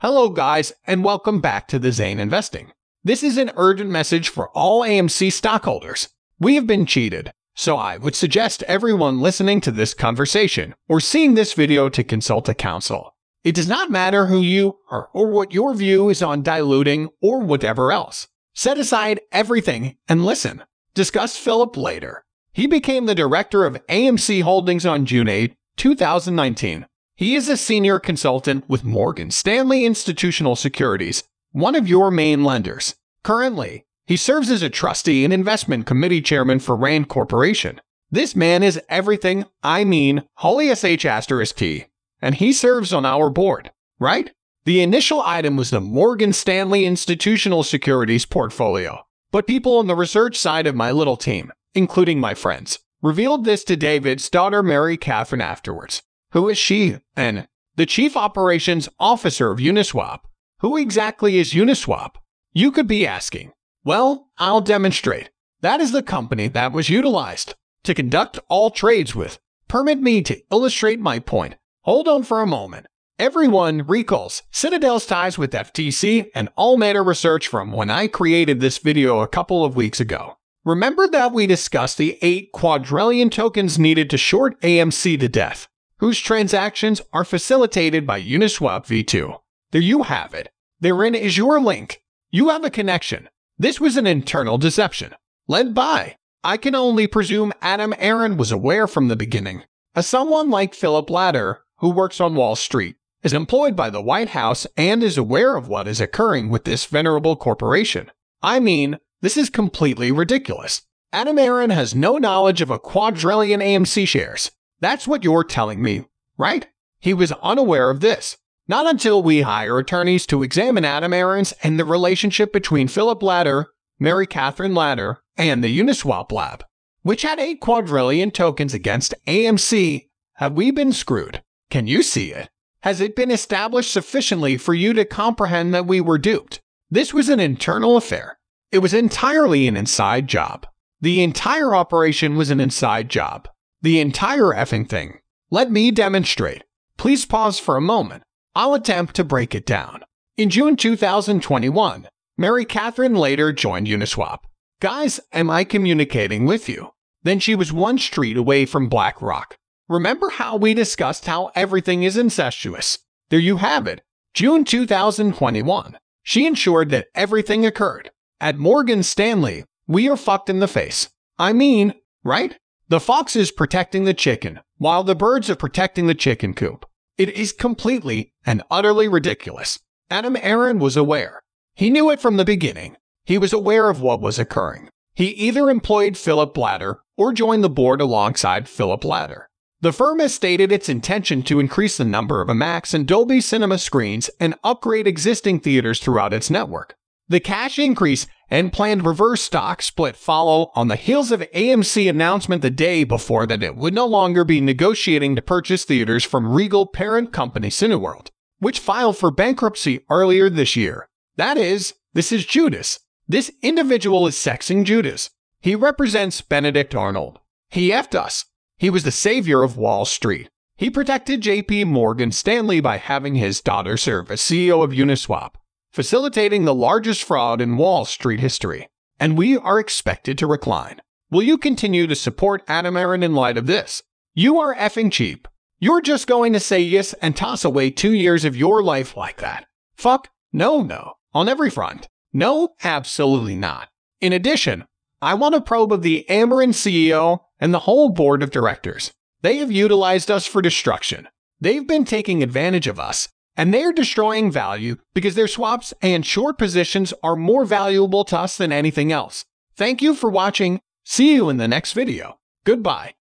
Hello, guys, and welcome back to the Zain Investing. This is an urgent message for all AMC stockholders. We have been cheated, so I would suggest everyone listening to this conversation or seeing this video to consult a counsel. It does not matter who you are or what your view is on diluting or whatever else. Set aside everything and listen. Discuss Philip Lader. He became the director of AMC Holdings on June 8, 2019. He is a senior consultant with Morgan Stanley Institutional Securities, one of your main lenders. Currently, he serves as a trustee and investment committee chairman for Rand Corporation. This man is everything I mean, Holly SH asterisk T, and he serves on our board, right? The initial item was the Morgan Stanley Institutional Securities portfolio, but people on the research side of my little team, including my friends, revealed this to David's daughter Mary Catherine afterwards. Who is she, and the Chief Operations Officer of Uniswap? Who exactly is Uniswap? You could be asking. Well, I'll demonstrate. That is the company that was utilized to conduct all trades with. Permit me to illustrate my point. Hold on for a moment. Everyone recalls Citadel's ties with FTC and all matter research from when I created this video a couple of weeks ago. Remember that we discussed the 8 quadrillion tokens needed to short AMC to death whose transactions are facilitated by Uniswap v2. There you have it. Therein is your link. You have a connection. This was an internal deception, led by, I can only presume Adam Aron was aware from the beginning. As someone like Philip Blatter, who works on Wall Street, is employed by the White House and is aware of what is occurring with this venerable corporation. I mean, this is completely ridiculous. Adam Aron has no knowledge of a quadrillion AMC shares. That's what you're telling me, right? He was unaware of this. Not until we hire attorneys to examine Adam Aron's and the relationship between Philip Lader, Mary Catherine Lader, and the Uniswap Lab, which had 8 quadrillion tokens against AMC, have we been screwed. Can you see it? Has it been established sufficiently for you to comprehend that we were duped? This was an internal affair. It was entirely an inside job. The entire operation was an inside job. The entire effing thing. Let me demonstrate. Please pause for a moment. I'll attempt to break it down. In June 2021, Mary Catherine Lader joined Uniswap. Guys, am I communicating with you? Then she was one street away from BlackRock. Remember how we discussed how everything is incestuous? There you have it. June 2021. She ensured that everything occurred. At Morgan Stanley, we are fucked in the face. I mean, right? The fox is protecting the chicken, while the birds are protecting the chicken coop. It is completely and utterly ridiculous. Adam Aron was aware. He knew it from the beginning. He was aware of what was occurring. He either employed Philip Blatter or joined the board alongside Philip Blatter. The firm has stated its intention to increase the number of IMAX and Dolby Cinema screens and upgrade existing theaters throughout its network. The cash increase and planned reverse stock split follow on the heels of AMC announcement the day before that it would no longer be negotiating to purchase theaters from Regal parent company Cineworld, which filed for bankruptcy earlier this year. That is, this is Judas. This individual is sexing Judas. He represents Benedict Arnold. He effed us. He was the savior of Wall Street. He protected JP Morgan Stanley by having his daughter serve as CEO of Uniswap facilitating the largest fraud in Wall Street history, and we are expected to recline. Will you continue to support Adam Aron in light of this? You are effing cheap. You're just going to say yes and toss away two years of your life like that. Fuck, no, no, on every front. No, absolutely not. In addition, I want a probe of the Amarin CEO and the whole board of directors. They have utilized us for destruction. They've been taking advantage of us and they are destroying value because their swaps and short positions are more valuable to us than anything else. Thank you for watching. See you in the next video. Goodbye.